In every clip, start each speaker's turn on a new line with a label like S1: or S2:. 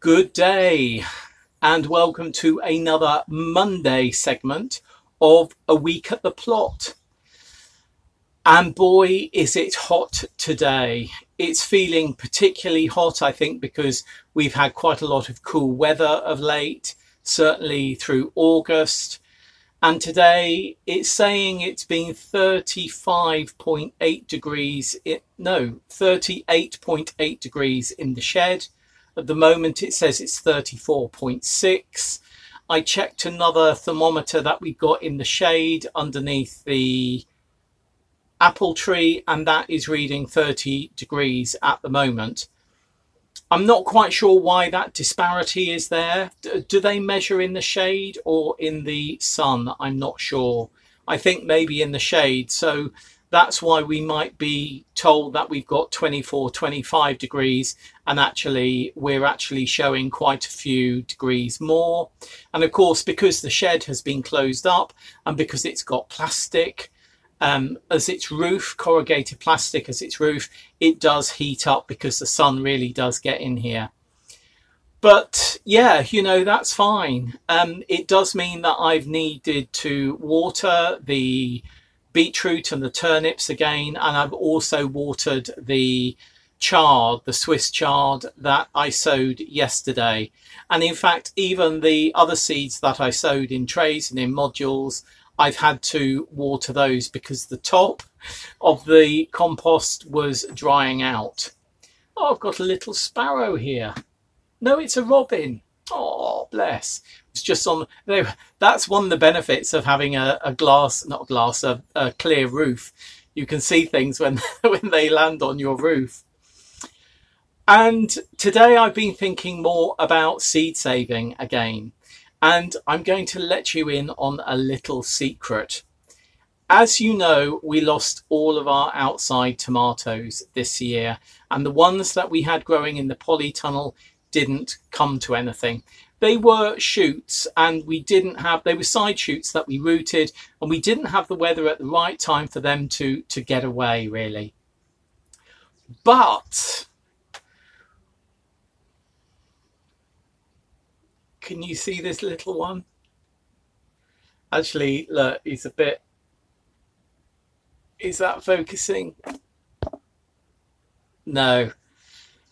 S1: Good day and welcome to another Monday segment of A Week at the Plot. And boy, is it hot today. It's feeling particularly hot, I think, because we've had quite a lot of cool weather of late, certainly through August. And today it's saying it's been 35.8 degrees, it, no, 38.8 degrees in the shed at the moment, it says it's 34.6. I checked another thermometer that we got in the shade underneath the apple tree, and that is reading 30 degrees at the moment. I'm not quite sure why that disparity is there. Do they measure in the shade or in the sun? I'm not sure. I think maybe in the shade. So that's why we might be told that we've got 24 25 degrees and actually we're actually showing quite a few degrees more. And of course because the shed has been closed up and because it's got plastic um, as its roof corrugated plastic as its roof it does heat up because the sun really does get in here. But yeah you know that's fine. Um, it does mean that I've needed to water the beetroot and the turnips again. And I've also watered the chard, the Swiss chard that I sowed yesterday. And in fact, even the other seeds that I sowed in trays and in modules, I've had to water those because the top of the compost was drying out. Oh, I've got a little sparrow here. No, it's a robin. Oh, bless. It's just on, that's one of the benefits of having a, a glass, not glass, a, a clear roof. You can see things when, when they land on your roof. And today I've been thinking more about seed saving again. And I'm going to let you in on a little secret. As you know, we lost all of our outside tomatoes this year, and the ones that we had growing in the polytunnel didn't come to anything. They were shoots and we didn't have, they were side shoots that we rooted and we didn't have the weather at the right time for them to, to get away really. But can you see this little one? Actually, look, he's a bit, is that focusing? No,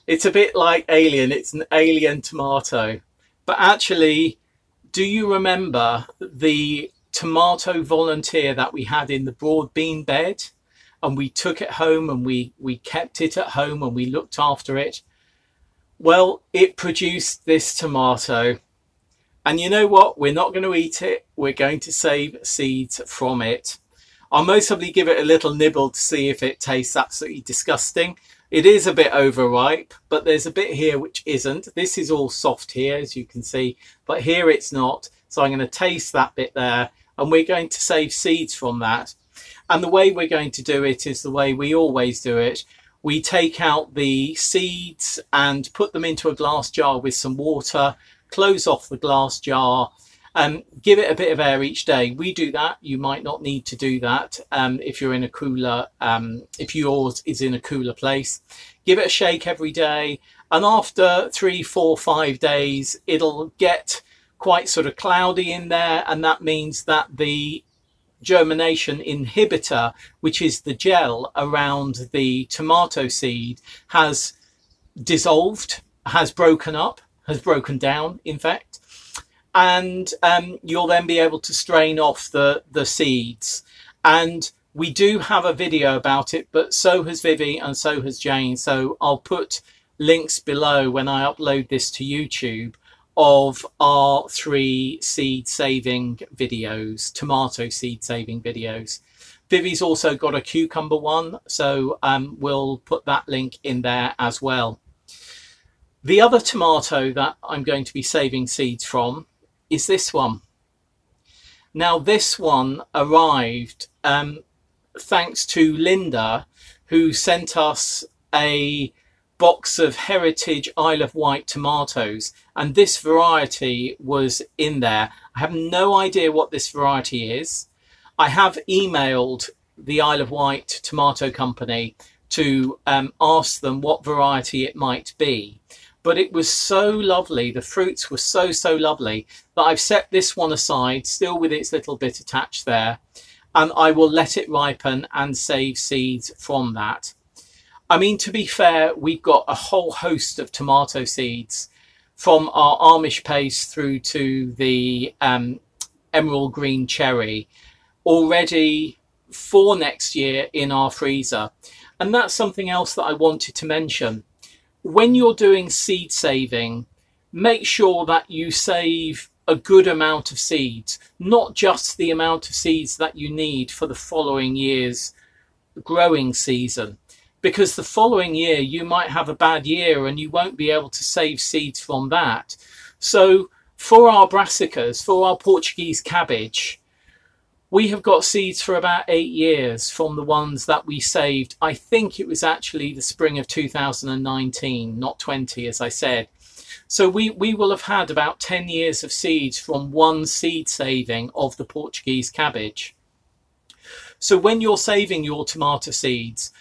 S1: it's a bit like Alien. It's an alien tomato. But actually, do you remember the tomato volunteer that we had in the broad bean bed? And we took it home and we, we kept it at home and we looked after it. Well, it produced this tomato. And you know what? We're not going to eat it. We're going to save seeds from it. I'll most probably give it a little nibble to see if it tastes absolutely disgusting. It is a bit overripe, but there's a bit here which isn't. This is all soft here, as you can see, but here it's not. So I'm going to taste that bit there, and we're going to save seeds from that. And the way we're going to do it is the way we always do it. We take out the seeds and put them into a glass jar with some water, close off the glass jar, um, give it a bit of air each day. We do that. You might not need to do that um, if you're in a cooler, um, if yours is in a cooler place. Give it a shake every day. And after three, four, five days, it'll get quite sort of cloudy in there. And that means that the germination inhibitor, which is the gel around the tomato seed, has dissolved, has broken up, has broken down, in fact and um, you'll then be able to strain off the, the seeds. And we do have a video about it, but so has Vivi and so has Jane. So I'll put links below when I upload this to YouTube of our three seed saving videos, tomato seed saving videos. Vivi's also got a cucumber one, so um, we'll put that link in there as well. The other tomato that I'm going to be saving seeds from is this one. Now this one arrived um, thanks to Linda who sent us a box of heritage Isle of Wight tomatoes and this variety was in there. I have no idea what this variety is. I have emailed the Isle of Wight tomato company to um, ask them what variety it might be but it was so lovely. The fruits were so, so lovely that I've set this one aside, still with its little bit attached there, and I will let it ripen and save seeds from that. I mean, to be fair, we've got a whole host of tomato seeds from our Amish paste through to the um, emerald green cherry already for next year in our freezer. And that's something else that I wanted to mention. When you're doing seed saving, make sure that you save a good amount of seeds, not just the amount of seeds that you need for the following year's growing season. Because the following year you might have a bad year and you won't be able to save seeds from that. So for our brassicas, for our Portuguese cabbage, we have got seeds for about eight years from the ones that we saved. I think it was actually the spring of 2019, not 20, as I said. So we, we will have had about 10 years of seeds from one seed saving of the Portuguese cabbage. So when you're saving your tomato seeds,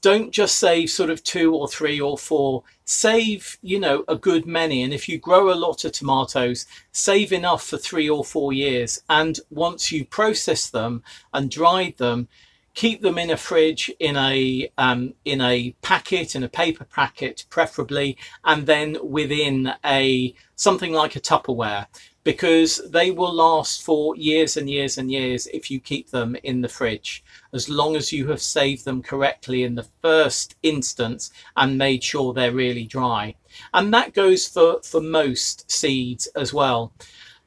S1: don't just save sort of two or three or four. Save you know a good many. And if you grow a lot of tomatoes save enough for three or four years. And once you process them and dried them keep them in a fridge in a um, in a packet in a paper packet preferably and then within a something like a tupperware. Because they will last for years and years and years if you keep them in the fridge, as long as you have saved them correctly in the first instance and made sure they're really dry. And that goes for, for most seeds as well.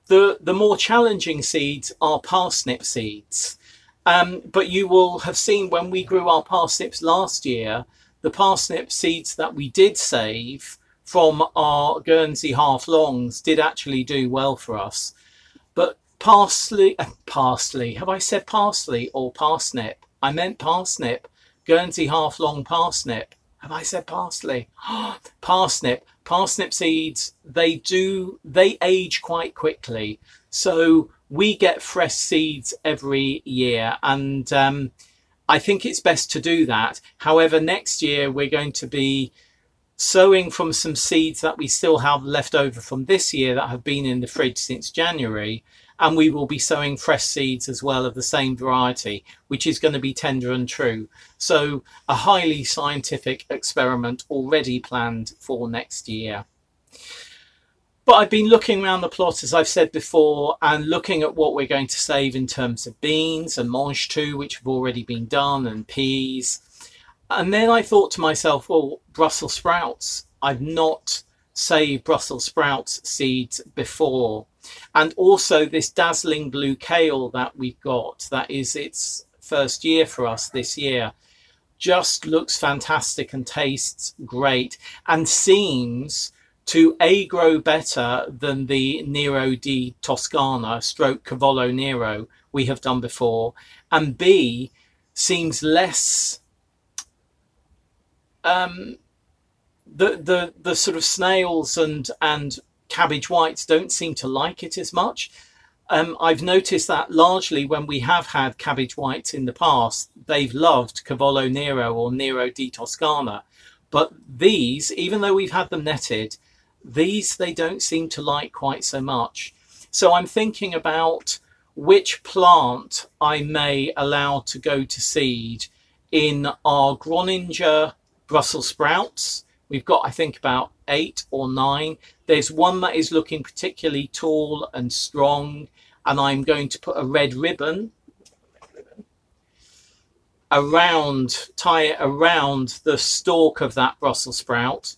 S1: The, the more challenging seeds are parsnip seeds. Um, but you will have seen when we grew our parsnips last year, the parsnip seeds that we did save from our Guernsey half longs did actually do well for us. But parsley, uh, parsley, have I said parsley or parsnip? I meant parsnip, Guernsey half long parsnip. Have I said parsley? parsnip, parsnip seeds, they do, they age quite quickly. So we get fresh seeds every year and um, I think it's best to do that. However, next year we're going to be sowing from some seeds that we still have left over from this year that have been in the fridge since January. And we will be sowing fresh seeds as well of the same variety, which is going to be tender and true. So a highly scientific experiment already planned for next year. But I've been looking around the plot, as I've said before, and looking at what we're going to save in terms of beans and mange tout, which have already been done, and peas and then I thought to myself, well, Brussels sprouts. I've not saved Brussels sprouts seeds before. And also this dazzling blue kale that we've got, that is its first year for us this year, just looks fantastic and tastes great and seems to A, grow better than the Nero di Toscana stroke Cavolo Nero we have done before, and B, seems less um, the the the sort of snails and and cabbage whites don't seem to like it as much. Um, I've noticed that largely when we have had cabbage whites in the past, they've loved Cavolo Nero or Nero di Toscana. But these, even though we've had them netted, these they don't seem to like quite so much. So I'm thinking about which plant I may allow to go to seed in our Groninger Brussels sprouts. We've got, I think, about eight or nine. There's one that is looking particularly tall and strong, and I'm going to put a red ribbon around, tie it around the stalk of that Brussels sprout.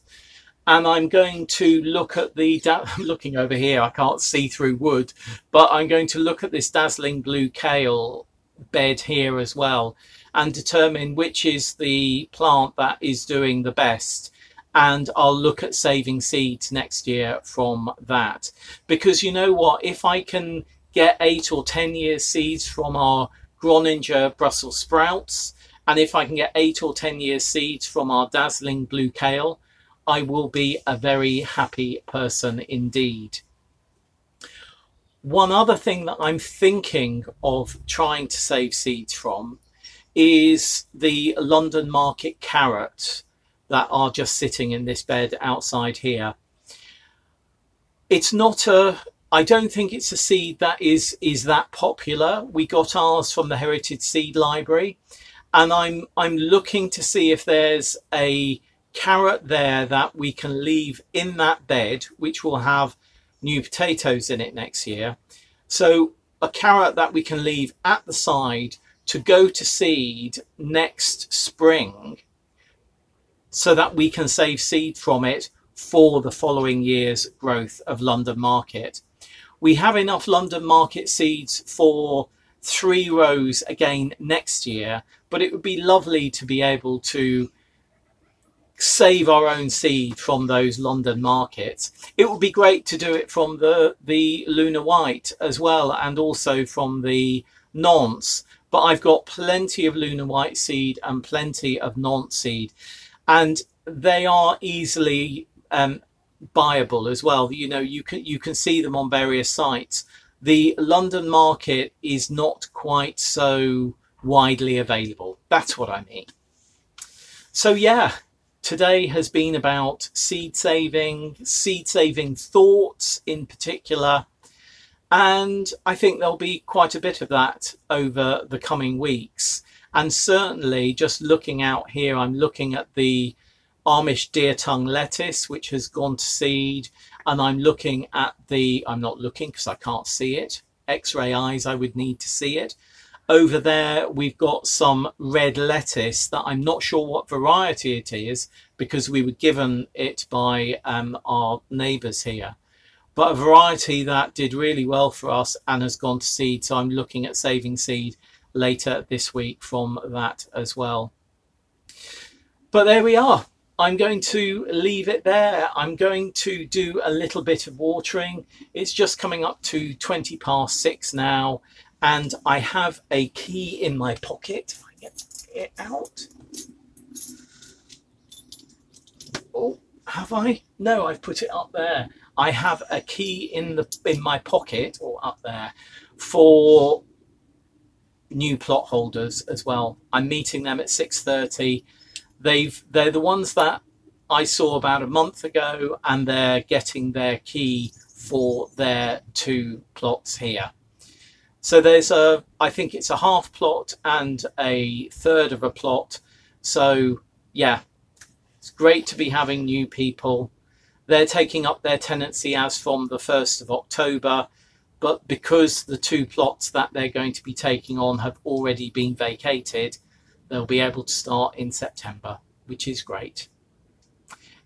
S1: And I'm going to look at the, I'm looking over here, I can't see through wood, but I'm going to look at this dazzling blue kale bed here as well and determine which is the plant that is doing the best and I'll look at saving seeds next year from that. Because you know what? If I can get eight or ten years seeds from our Groninger Brussels sprouts and if I can get eight or ten years seeds from our dazzling blue kale I will be a very happy person indeed. One other thing that I'm thinking of trying to save seeds from is the London Market carrot that are just sitting in this bed outside here. it's not a I don't think it's a seed that is is that popular. We got ours from the Heritage Seed Library, and I'm I'm looking to see if there's a carrot there that we can leave in that bed, which will have new potatoes in it next year. So a carrot that we can leave at the side to go to seed next spring so that we can save seed from it for the following year's growth of London Market. We have enough London Market seeds for three rows again next year, but it would be lovely to be able to save our own seed from those London markets. It would be great to do it from the, the Luna White as well and also from the Nantes, but I've got plenty of Luna White seed and plenty of Nantes seed and they are easily um, buyable as well. You know, you can you can see them on various sites. The London market is not quite so widely available. That's what I mean. So yeah, today has been about seed saving, seed saving thoughts in particular. And I think there'll be quite a bit of that over the coming weeks. And certainly just looking out here, I'm looking at the Amish deer tongue lettuce, which has gone to seed. And I'm looking at the, I'm not looking because I can't see it. X-ray eyes, I would need to see it. Over there, we've got some red lettuce that I'm not sure what variety it is because we were given it by um, our neighbours here. But a variety that did really well for us and has gone to seed. So I'm looking at saving seed later this week from that as well. But there we are. I'm going to leave it there. I'm going to do a little bit of watering. It's just coming up to 20 past six now and I have a key in my pocket. If I get it out. Oh, have I? No, I've put it up there. I have a key in the in my pocket or up there for new plot holders as well. I'm meeting them at 6:30 They've they're the ones that I saw about a month ago, and they're getting their key for their two plots here. So there's a, I think it's a half plot and a third of a plot. So yeah, it's great to be having new people. They're taking up their tenancy as from the 1st of October, but because the two plots that they're going to be taking on have already been vacated, they'll be able to start in September, which is great.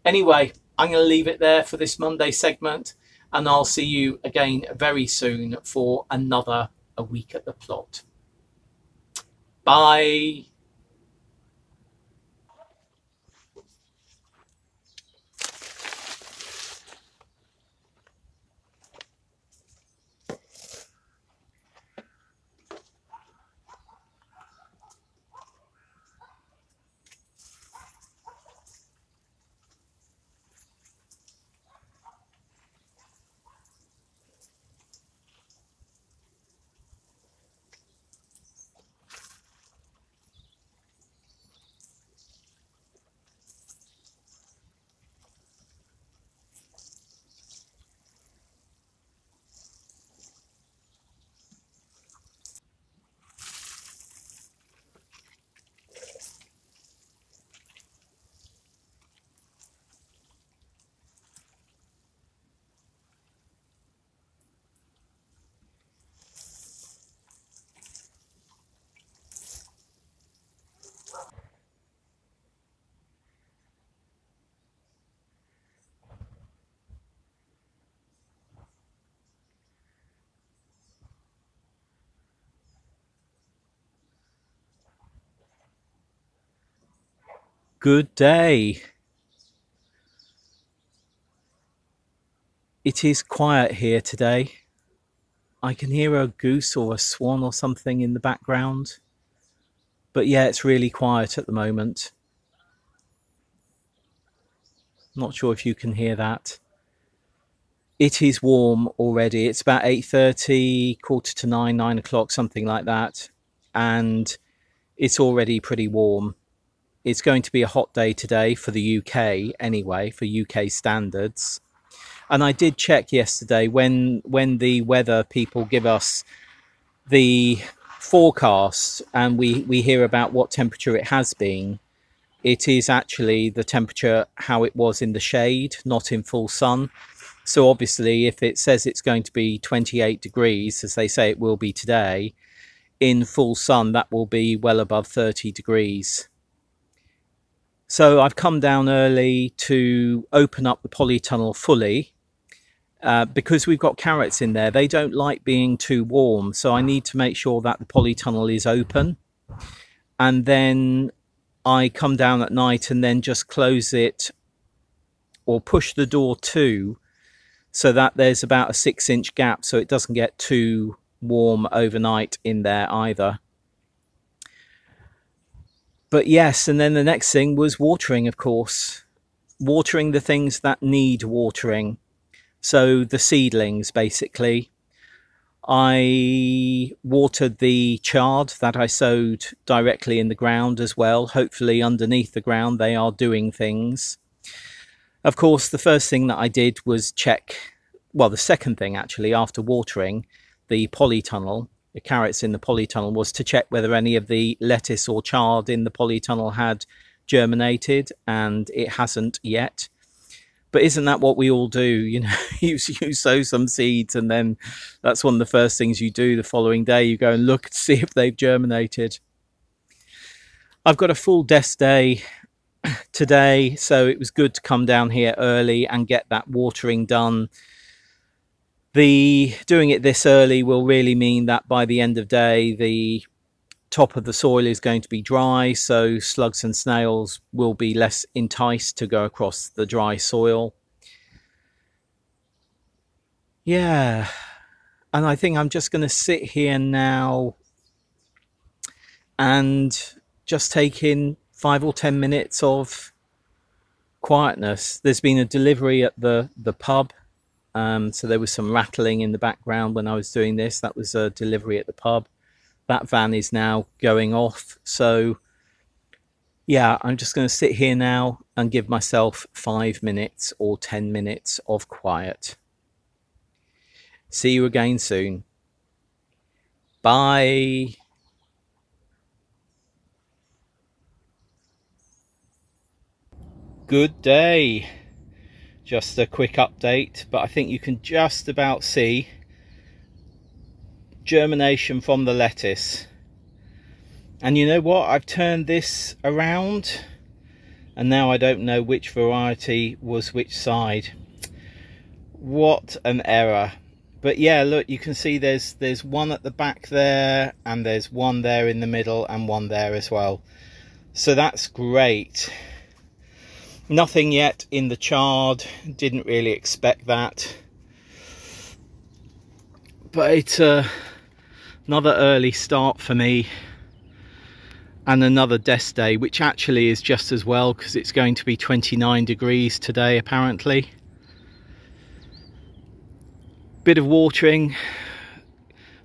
S1: Anyway, I'm going to leave it there for this Monday segment, and I'll see you again very soon for another A Week at the Plot. Bye. Good day. It is quiet here today. I can hear a goose or a swan or something in the background. But yeah, it's really quiet at the moment. Not sure if you can hear that. It is warm already. It's about 8.30, quarter to 9, 9 o'clock, something like that. And it's already pretty warm it's going to be a hot day today for the UK anyway, for UK standards. And I did check yesterday when when the weather people give us the forecast and we, we hear about what temperature it has been. It is actually the temperature how it was in the shade, not in full sun. So obviously, if it says it's going to be 28 degrees, as they say it will be today, in full sun, that will be well above 30 degrees. So I've come down early to open up the polytunnel fully uh, because we've got carrots in there. They don't like being too warm. So I need to make sure that the polytunnel is open. And then I come down at night and then just close it or push the door to so that there's about a six inch gap so it doesn't get too warm overnight in there either. But yes, and then the next thing was watering, of course. Watering the things that need watering. So the seedlings, basically. I watered the chard that I sowed directly in the ground as well. Hopefully underneath the ground they are doing things. Of course, the first thing that I did was check, well, the second thing actually, after watering the polytunnel, the carrots in the polytunnel, was to check whether any of the lettuce or chard in the polytunnel had germinated, and it hasn't yet. But isn't that what we all do? You know, you, you sow some seeds, and then that's one of the first things you do the following day. You go and look to see if they've germinated. I've got a full desk day today, so it was good to come down here early and get that watering done. The doing it this early will really mean that by the end of day, the top of the soil is going to be dry, so slugs and snails will be less enticed to go across the dry soil. Yeah, and I think I'm just going to sit here now and just take in five or ten minutes of quietness. There's been a delivery at the the pub, um, so there was some rattling in the background when I was doing this. That was a delivery at the pub. That van is now going off. So yeah, I'm just going to sit here now and give myself five minutes or ten minutes of quiet. See you again soon. Bye. good day just a quick update but I think you can just about see germination from the lettuce. And you know what? I've turned this around and now I don't know which variety was which side. What an error. But yeah look you can see there's there's one at the back there and there's one there in the middle and one there as well. So that's great Nothing yet in the chard, didn't really expect that. But it's uh, another early start for me and another desk day, which actually is just as well because it's going to be 29 degrees today apparently. Bit of watering.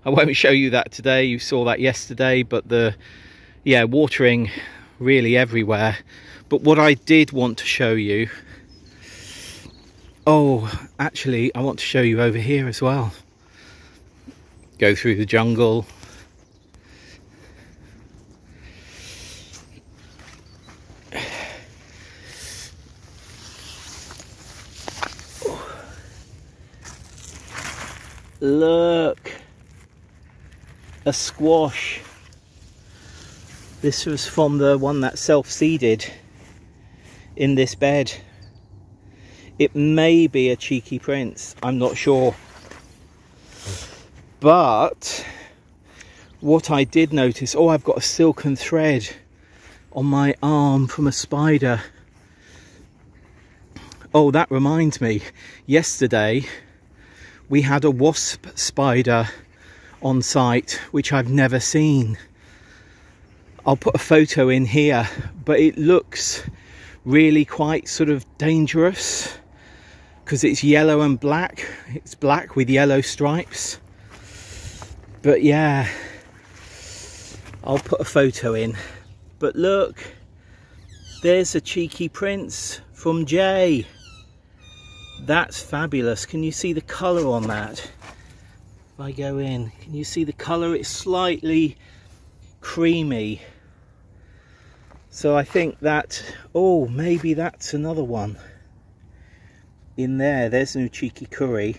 S1: I won't show you that today, you saw that yesterday, but the, yeah, watering really everywhere but what I did want to show you oh actually I want to show you over here as well. Go through the jungle. Look. A squash. This was from the one that self-seeded in this bed. It may be a cheeky prince, I'm not sure. But what I did notice, oh, I've got a silken thread on my arm from a spider. Oh, that reminds me, yesterday we had a wasp spider on site, which I've never seen. I'll put a photo in here, but it looks really quite sort of dangerous because it's yellow and black. It's black with yellow stripes. But yeah, I'll put a photo in. But look, there's a cheeky prince from Jay.
S2: That's fabulous. Can you see the colour on that? If I go in, can you see the colour? It's slightly creamy. So I think that, oh, maybe that's another one. In there, there's an Uchiki Kuri.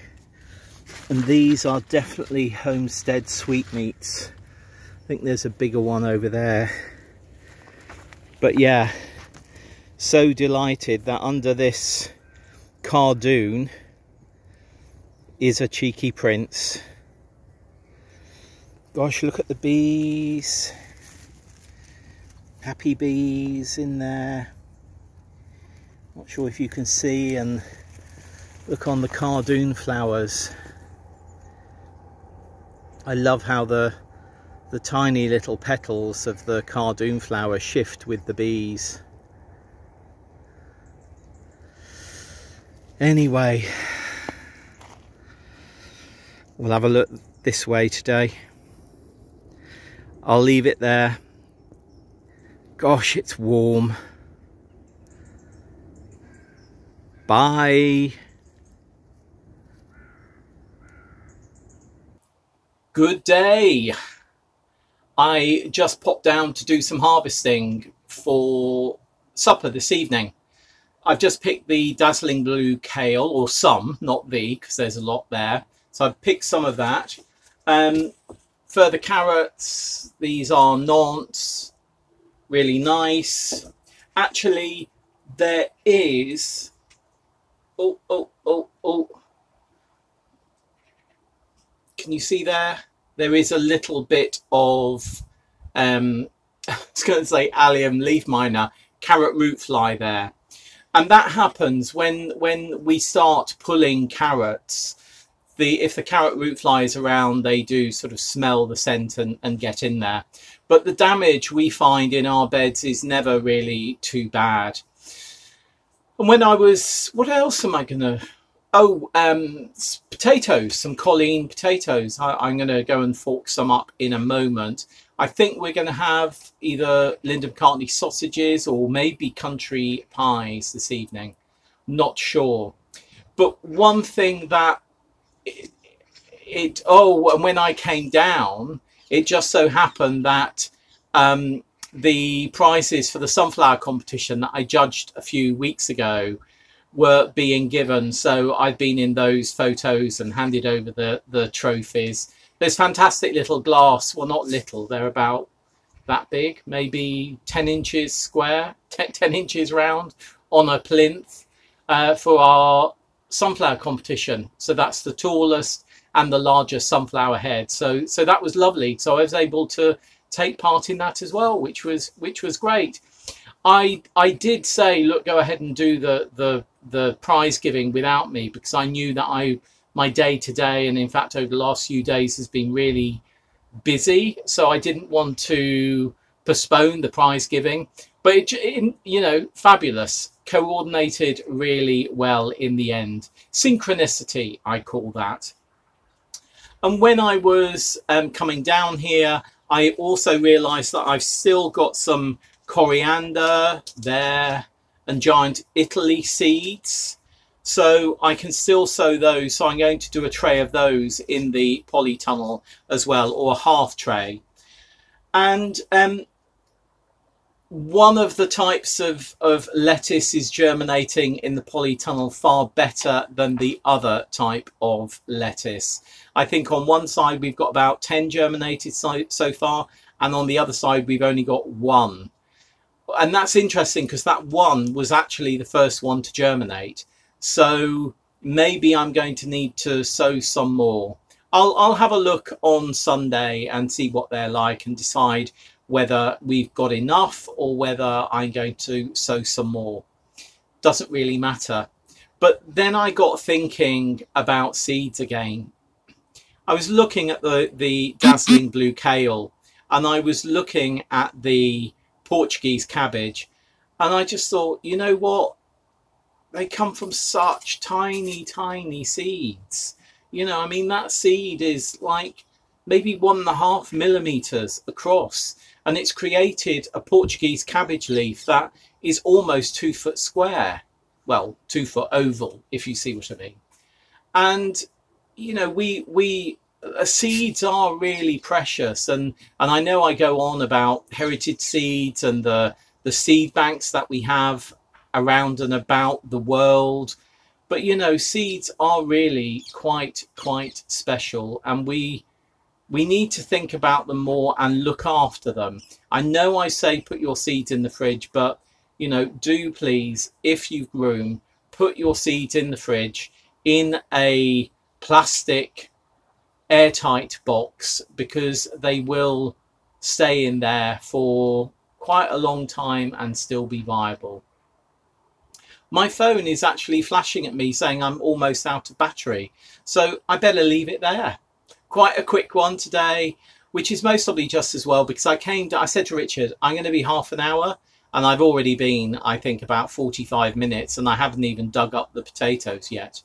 S2: And these are definitely homestead sweetmeats. I think there's a bigger one over there. But yeah, so delighted that under this cardoon is a cheeky prince. Gosh, look at the bees. Happy bees in there. Not sure if you can see and look on the cardoon flowers. I love how the the tiny little petals of the cardoon flower shift with the bees. Anyway, we'll have a look this way today. I'll leave it there. Gosh, it's warm. Bye.
S1: Good day. I just popped down to do some harvesting for supper this evening. I've just picked the Dazzling Blue Kale, or some, not the, because there's a lot there. So I've picked some of that. Um, for the carrots, these are Nantes, really nice. Actually, there is, oh, oh, oh, oh. Can you see there? There is a little bit of, um, I was going to say allium leaf miner, carrot root fly there and that happens when when we start pulling carrots the if the carrot root flies around they do sort of smell the scent and, and get in there but the damage we find in our beds is never really too bad and when i was what else am i gonna oh um potatoes some colleen potatoes I, i'm gonna go and fork some up in a moment I think we're going to have either Linda McCartney sausages or maybe country pies this evening. Not sure. But one thing that it, it oh, and when I came down, it just so happened that um, the prizes for the sunflower competition that I judged a few weeks ago were being given. So I've been in those photos and handed over the, the trophies there's fantastic little glass, well not little, they're about that big, maybe 10 inches square, 10, 10 inches round on a plinth uh, for our sunflower competition. So that's the tallest and the largest sunflower head. So so that was lovely. So I was able to take part in that as well, which was which was great. I I did say, look, go ahead and do the the the prize giving without me because I knew that I my day to day and in fact over the last few days has been really busy so i didn't want to postpone the prize giving but it, it, you know fabulous coordinated really well in the end synchronicity i call that and when i was um, coming down here i also realized that i've still got some coriander there and giant italy seeds so I can still sow those. So I'm going to do a tray of those in the polytunnel as well, or a half tray. And um, one of the types of, of lettuce is germinating in the polytunnel far better than the other type of lettuce. I think on one side we've got about 10 germinated so, so far, and on the other side we've only got one. And that's interesting because that one was actually the first one to germinate. So maybe I'm going to need to sow some more. I'll, I'll have a look on Sunday and see what they're like and decide whether we've got enough or whether I'm going to sow some more. Doesn't really matter. But then I got thinking about seeds again. I was looking at the, the dazzling blue kale and I was looking at the Portuguese cabbage and I just thought, you know what? they come from such tiny, tiny seeds. You know, I mean, that seed is like maybe one and a half millimeters across, and it's created a Portuguese cabbage leaf that is almost two foot square. well, two foot oval, if you see what I mean. And, you know, we, we, uh, seeds are really precious. And, and I know I go on about heritage seeds and the, the seed banks that we have around and about the world. But, you know, seeds are really quite, quite special. And we, we need to think about them more and look after them. I know I say put your seeds in the fridge, but you know, do please, if you've put your seeds in the fridge in a plastic airtight box because they will stay in there for quite a long time and still be viable. My phone is actually flashing at me saying I'm almost out of battery, so I better leave it there. Quite a quick one today, which is most probably just as well because I came to, I said to Richard, I'm going to be half an hour and I've already been, I think, about 45 minutes and I haven't even dug up the potatoes yet.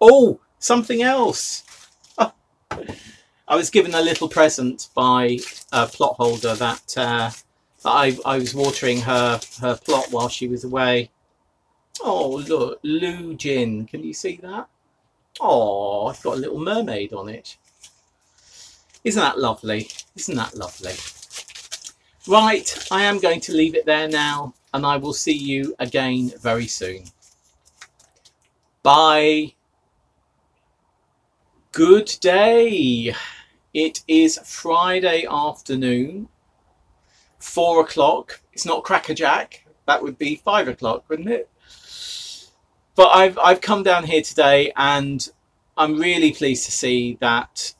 S1: Oh, something else. I was given a little present by a plot holder that, uh, I, I was watering her, her plot while she was away. Oh, look, Lou Jin. Can you see that? Oh, I've got a little mermaid on it. Isn't that lovely? Isn't that lovely? Right, I am going to leave it there now and I will see you again very soon. Bye. Good day. It is Friday afternoon, four o'clock. It's not crackerjack. That would be five o'clock, wouldn't it? But I've I've come down here today and I'm really pleased to see that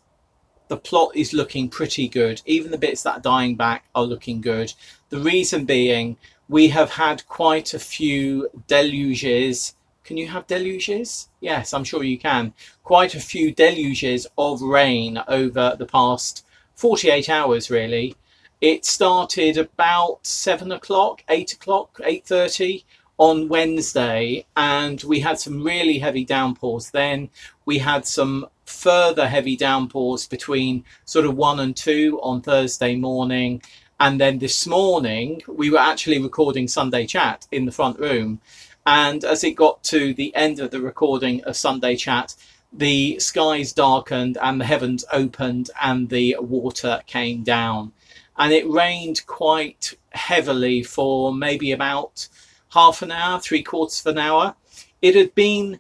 S1: the plot is looking pretty good. Even the bits that are dying back are looking good. The reason being, we have had quite a few deluges. Can you have deluges? Yes, I'm sure you can. Quite a few deluges of rain over the past 48 hours, really. It started about 7 o'clock, 8 o'clock, 8.30 on Wednesday and we had some really heavy downpours then. We had some further heavy downpours between sort of 1 and 2 on Thursday morning and then this morning we were actually recording Sunday Chat in the front room and as it got to the end of the recording of Sunday Chat the skies darkened and the heavens opened and the water came down and it rained quite heavily for maybe about half an hour, three quarters of an hour. It had been,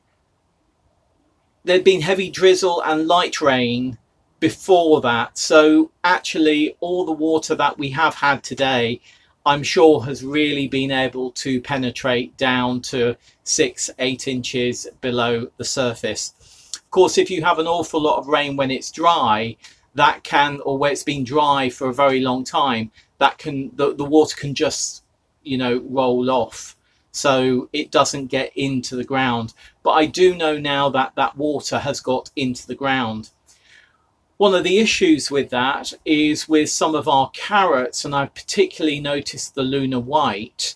S1: there'd been heavy drizzle and light rain before that. So actually all the water that we have had today, I'm sure has really been able to penetrate down to six, eight inches below the surface. Of course, if you have an awful lot of rain when it's dry, that can, or where it's been dry for a very long time, that can, the, the water can just, you know, roll off so it doesn't get into the ground. But I do know now that that water has got into the ground. One of the issues with that is with some of our carrots, and I've particularly noticed the Luna White,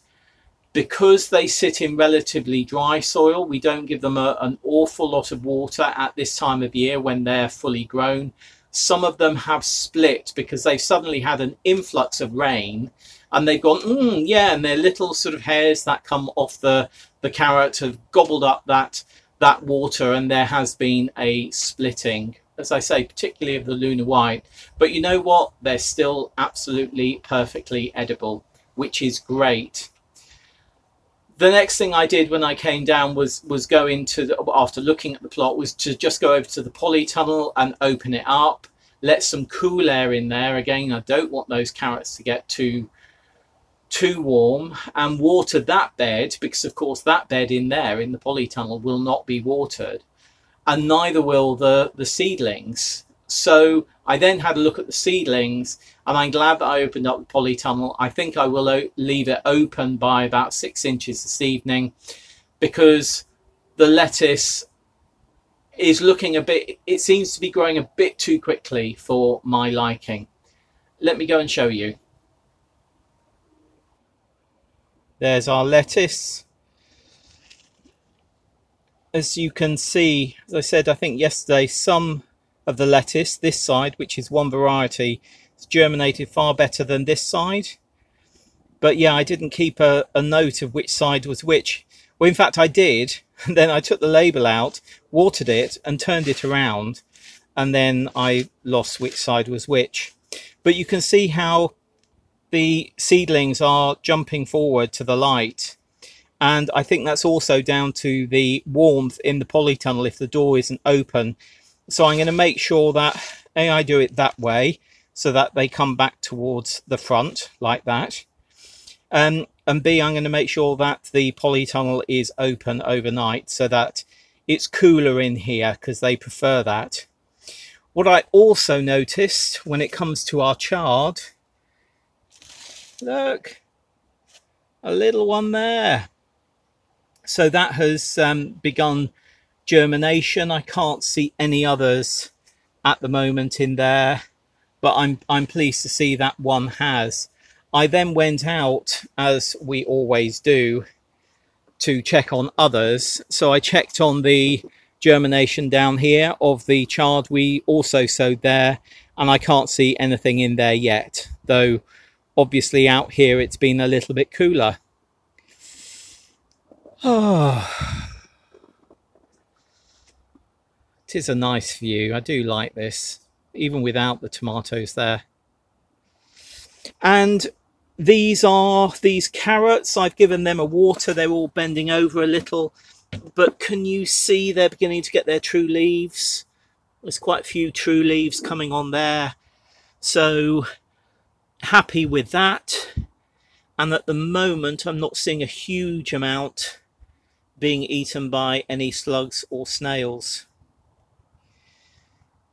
S1: because they sit in relatively dry soil, we don't give them a, an awful lot of water at this time of year when they're fully grown. Some of them have split because they've suddenly had an influx of rain and they've gone, mm, yeah, and their little sort of hairs that come off the, the carrot have gobbled up that, that water and there has been a splitting, as I say, particularly of the Luna White. But you know what? They're still absolutely perfectly edible, which is great. The next thing I did when I came down was was go into the, after looking at the plot was to just go over to the polytunnel and open it up let some cool air in there. Again I don't want those carrots to get too too warm. And water that bed because of course that bed in there in the polytunnel will not be watered. And neither will the the seedlings so I then had a look at the seedlings and I'm glad that I opened up the polytunnel. I think I will leave it open by about six inches this evening because the lettuce is looking a bit it seems to be growing a bit too quickly for my liking. Let me go and show you. There's our lettuce. As you can see, as I said, I think yesterday, some of the lettuce, this side, which is one variety, it's germinated far better than this side. But yeah, I didn't keep a, a note of which side was which. Well, in fact, I did. And then I took the label out, watered it, and turned it around. And then I lost which side was which. But you can see how the seedlings are jumping forward to the light. And I think that's also down to the warmth in the polytunnel if the door isn't open. So I'm going to make sure that A, I do it that way so that they come back towards the front like that. Um, and B, I'm going to make sure that the polytunnel is open overnight so that it's cooler in here because they prefer that. What I also noticed when it comes to our chard, look, a little one there. So that has um, begun germination. I can't see any others at the moment in there, but I'm, I'm pleased to see that one has. I then went out, as we always do, to check on others. So I checked on the germination down here of the chard we also sowed there, and I can't see anything in there yet, though obviously out here it's been a little bit cooler. Oh, it is a nice view. I do like this, even without the tomatoes there. And these are these carrots. I've given them a water. They're all bending over a little. But can you see they're beginning to get their true leaves? There's quite a few true leaves coming on there. So happy with that. And at the moment, I'm not seeing a huge amount being eaten by any slugs or snails.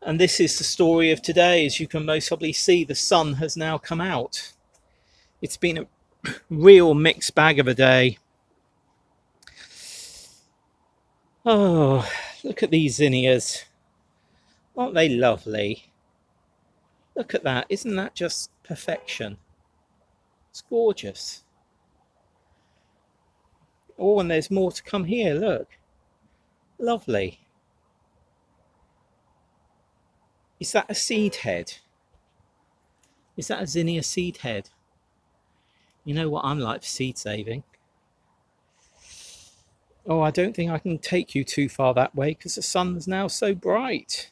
S1: And this is the story of today. As you can most probably see, the sun has now come out it's been a real mixed bag of a day. Oh, look at these zinnias. Aren't they lovely? Look at that. Isn't that just perfection? It's gorgeous. Oh, and there's more to come here. Look. Lovely. Is that a seed head? Is that a zinnia seed head? You know what I'm like for seed saving. Oh, I don't think I can take you too far that way because the sun's now so bright.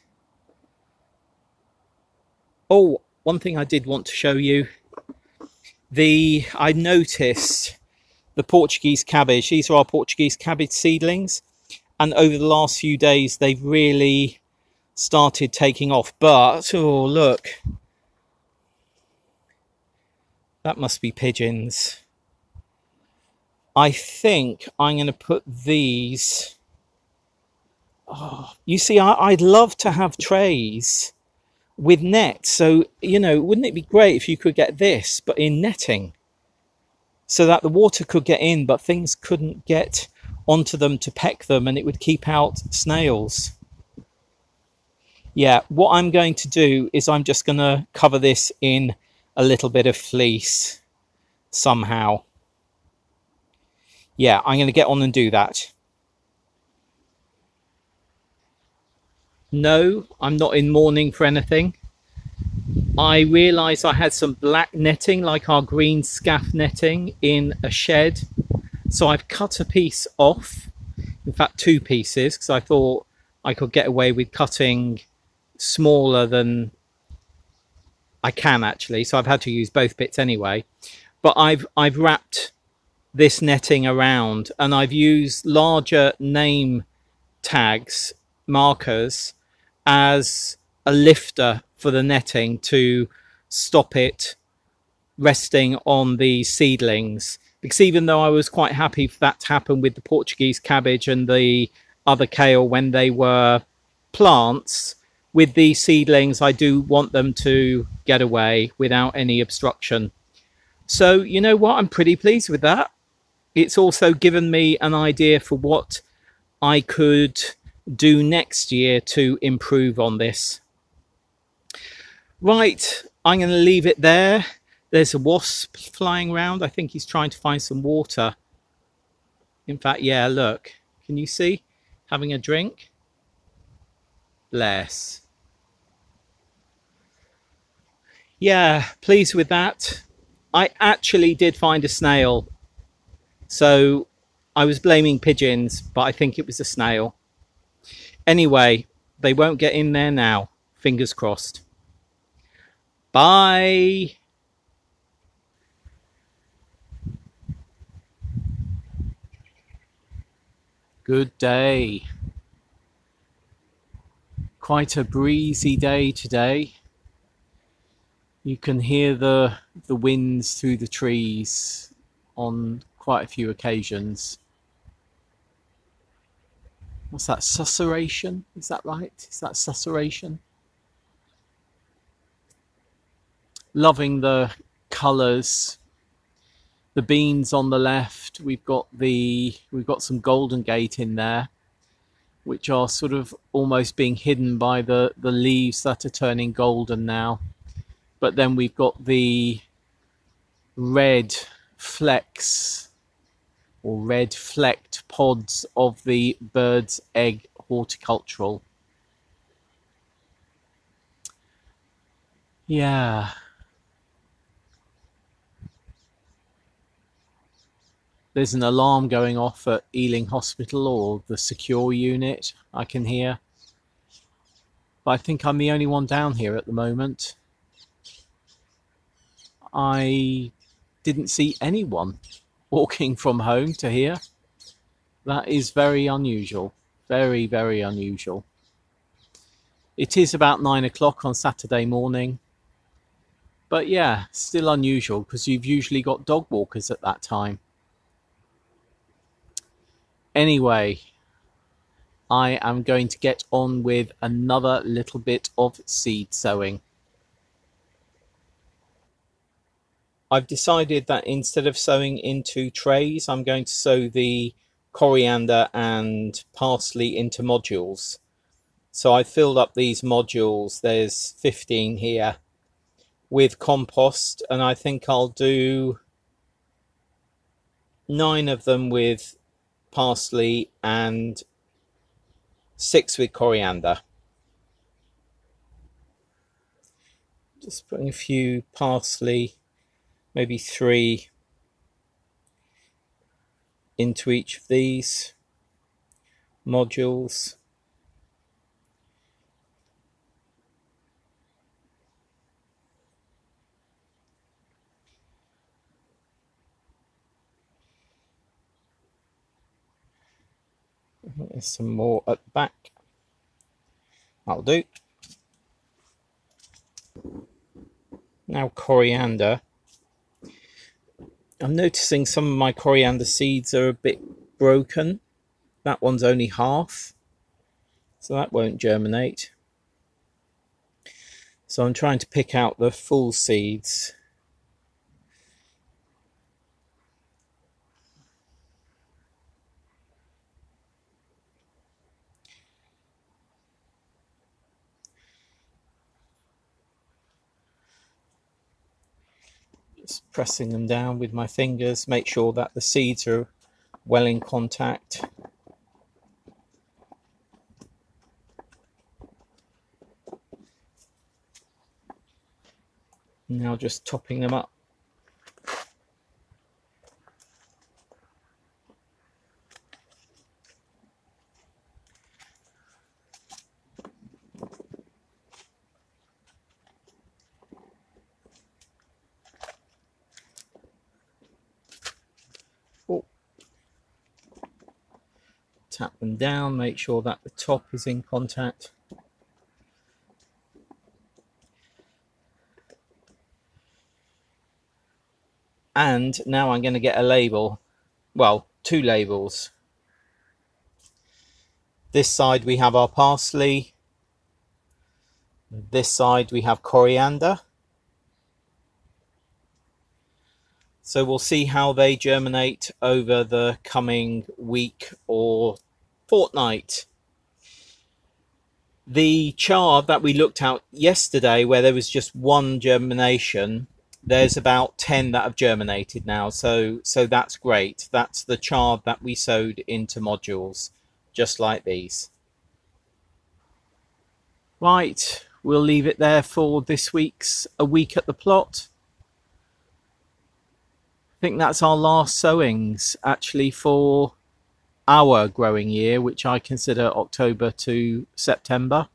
S1: Oh, one thing I did want to show you. The I noticed the Portuguese cabbage. These are our Portuguese cabbage seedlings. And over the last few days, they've really started taking off. But, oh, look, that must be pigeons. I think I'm going to put these. Oh, you see, I, would love to have trays with nets. So, you know, wouldn't it be great if you could get this, but in netting? So that the water could get in, but things couldn't get onto them to peck them and it would keep out snails. Yeah, what I'm going to do is I'm just going to cover this in a little bit of fleece somehow. Yeah, I'm going to get on and do that. No, I'm not in mourning for anything. I realised I had some black netting, like our green scaff netting, in a shed. So I've cut a piece off, in fact two pieces, because I thought I could get away with cutting smaller than I can actually, so I've had to use both bits anyway. But I've I've wrapped this netting around and I've used larger name tags, markers, as a lifter for the netting to stop it resting on the seedlings. Because even though I was quite happy for that to happen with the Portuguese cabbage and the other kale when they were plants, with these seedlings, I do want them to get away without any obstruction. So, you know what? I'm pretty pleased with that. It's also given me an idea for what I could do next year to improve on this. Right, I'm going to leave it there. There's a wasp flying around. I think he's trying to find some water. In fact, yeah, look. Can you see? Having a drink? Bless yeah, pleased with that. I actually did find a snail. So I was blaming pigeons, but I think it was a snail. Anyway, they won't get in there now. Fingers crossed. Bye. Good day. Quite a breezy day today. You can hear the the winds through the trees on quite a few occasions. What's that? Susurration? Is that right? Is that susurration? Loving the colours. The beans on the left. We've got the we've got some golden gate in there, which are sort of almost being hidden by the the leaves that are turning golden now. But then we've got the red flecks or red flecked pods of the bird's egg horticultural. Yeah. There's an alarm going off at Ealing Hospital or the secure unit, I can hear. But I think I'm the only one down here at the moment. I didn't see anyone walking from home to here. That is very unusual. Very, very unusual. It is about nine o'clock on Saturday morning. But yeah, still unusual because you've usually got dog walkers at that time. Anyway, I am going to get on with another little bit of seed sowing. I've decided that instead of sowing into trays, I'm going to sow the coriander and parsley into modules. So I filled up these modules, there's 15 here, with compost, and I think I'll do nine of them with parsley and six with coriander. Just putting a few parsley maybe three into each of these modules. There's some more at the back. That'll do. Now coriander. I'm noticing some of my coriander seeds are a bit broken. That one's only half, so that won't germinate. So I'm trying to pick out the full seeds. Just pressing them down with my fingers, make sure that the seeds are well in contact. Now just topping them up. Tap them down, make sure that the top is in contact. And now I'm going to get a label, well, two labels. This side we have our parsley. This side we have coriander. So we'll see how they germinate over the coming week or fortnight. The chard that we looked at yesterday, where there was just one germination, there's about 10 that have germinated now. So, so that's great. That's the chard that we sowed into modules, just like these. Right, we'll leave it there for this week's A Week at the Plot. I think that's our last sowings actually for our growing year, which I consider October to September.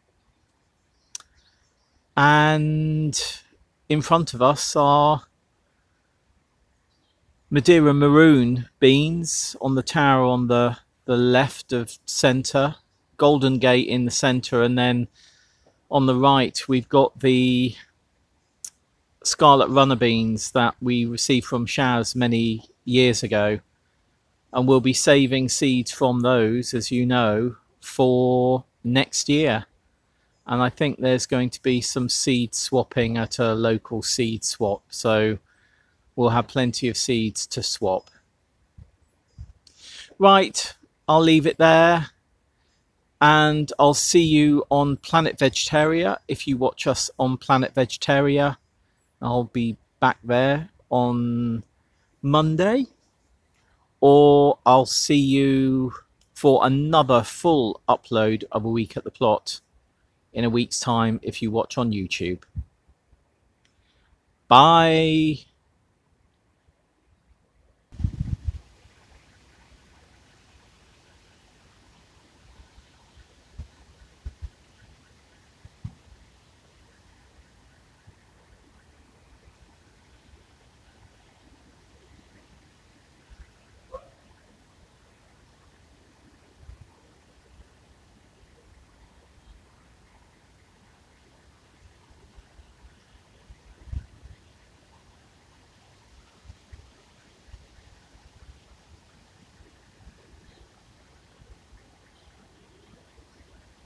S1: And in front of us are Madeira maroon beans on the tower on the, the left of centre, Golden Gate in the centre, and then on the right we've got the scarlet runner beans that we received from Shaz many years ago. And we'll be saving seeds from those, as you know, for next year. And I think there's going to be some seed swapping at a local seed swap. So we'll have plenty of seeds to swap. Right, I'll leave it there. And I'll see you on Planet Vegetaria if you watch us on Planet Vegetaria. I'll be back there on Monday, or I'll see you for another full upload of a week at the plot in a week's time if you watch on YouTube. Bye.